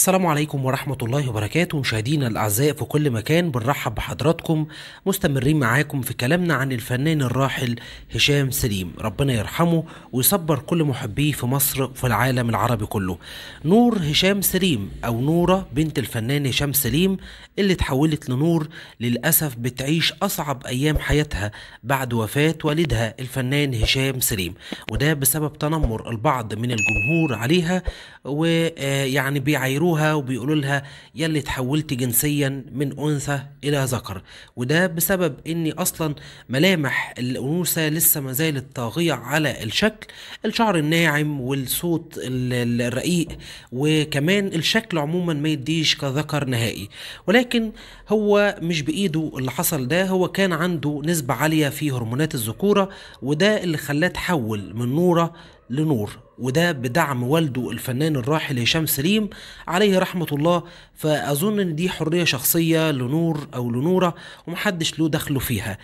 السلام عليكم ورحمة الله وبركاته. مشاهدينا الأعزاء في كل مكان بنرحب بحضراتكم مستمرين معاكم في كلامنا عن الفنان الراحل هشام سليم. ربنا يرحمه ويصبر كل محبيه في مصر وفي العالم العربي كله. نور هشام سليم أو نورة بنت الفنان هشام سليم اللي اتحولت لنور للأسف بتعيش أصعب أيام حياتها بعد وفاة والدها الفنان هشام سليم. وده بسبب تنمر البعض من الجمهور عليها ويعني بيعايروها وبيقولوا لها يا اللي اتحولتي جنسيا من أنثى إلى ذكر. وده بسبب ان أصلا ملامح الأنوثة لسه ما زالت طاغية على الشكل الشعر الناعم والصوت ال- الرقيق وكمان الشكل عموما ما يديش كذكر نهائي. ولكن هو مش بإيده اللي حصل ده هو كان عنده نسبة عالية في هرمونات الذكورة وده اللي خلاه تحول من نورة لنور وده بدعم والده الفنان الراحل هشام سليم عليه رحمة الله. فأظن إن دي حرية شخصية لنور أو لنورة ومحدش له دخله فيها.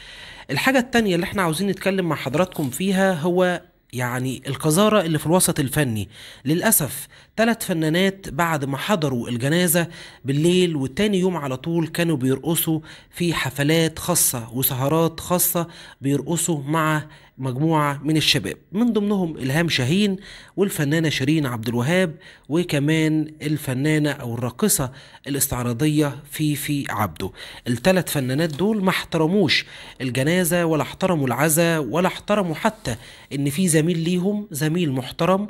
الحاجة التانية اللي إحنا عاوزين نتكلم مع حضراتكم فيها هو يعني القذارة اللي في الوسط الفني. للأسف ثلاث فنانات بعد ما حضروا الجنازة بالليل والتاني يوم على طول كانوا بيرقصوا في حفلات خاصة وسهرات خاصة بيرقصوا مع مجموعة من الشباب. من ضمنهم إلهام شاهين والفنانة شيرين عبد الوهاب وكمان الفنانة أو الراقصة الاستعراضية فيفي عبده. الثلاث فنانات دول ما احترموش الجنازة ولا احترموا العزاء ولا احترموا حتى إن في زميل ليهم زميل محترم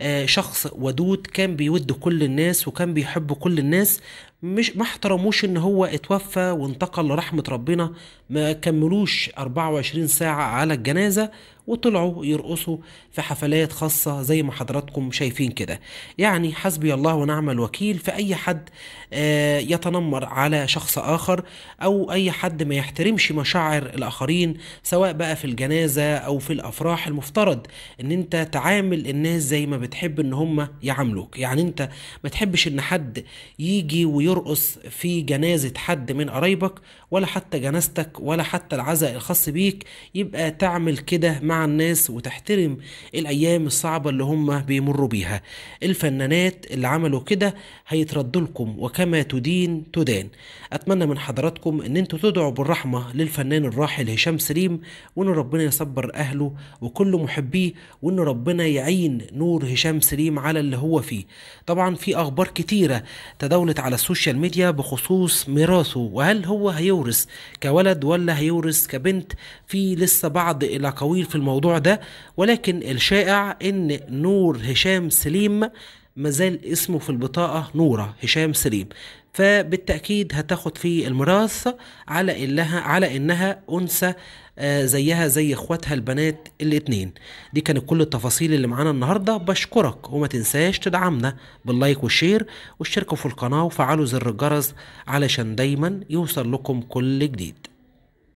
آه، شخص ودود كان بيود كل الناس وكان بيحب كل الناس. مش ما احترموش إن هو اتوفى وانتقل لرحمة ربنا ما كملوش 24 ساعة على الجنازة. وطلعوا يرقصوا في حفلات خاصة زي ما حضراتكم شايفين كده. يعني حسبي الله ونعم الوكيل في أي حد آه، يتنمر على شخص آخر أو أي حد ما يحترمش مشاعر الآخرين سواء بقى في الجنازة أو في الأفراح. المفترض إن أنت تعامل الناس زي ما بتحب إن هم يعاملوك. يعني أنت ما تحبش إن حد يجي ويرقص في جنازة حد من قرايبك ولا حتى جنازتك ولا حتى العزاء الخاص بيك. يبقى تعمل كده مع الناس وتحترم الأيام الصعبة اللي هم بيمروا بيها. الفنانات اللي عملوا كده هيترد لكم وكما تدين تدان. أتمنى من حضراتكم إن أنتوا تدعوا بالرحمة للفنان الراحل هشام سليم وإن ربنا يصبر أهله وكل محبيه وإن ربنا يعين نور هشام سليم على اللي هو فيه. طبعا في أخبار كتيرة تداولت على ال social media بخصوص ميراثه. وهل هو هيورث كولد ولا هيورث كبنت؟ في لسه بعض الأقاويل في الموضوع ده ولكن الشائع إن نور هشام سليم مازال اسمه في البطاقة نورة هشام سليم. فبالتأكيد هتاخد في الميراث على إنها على إنها أنثى آه، زيها زي إخواتها البنات الاتنين. دي كانت كل التفاصيل اللي معانا النهارده. بشكرك وما تنساش تدعمنا باللايك والشير واشتركوا في القناة وفعلوا زر الجرس علشان دايما يوصل لكم كل جديد.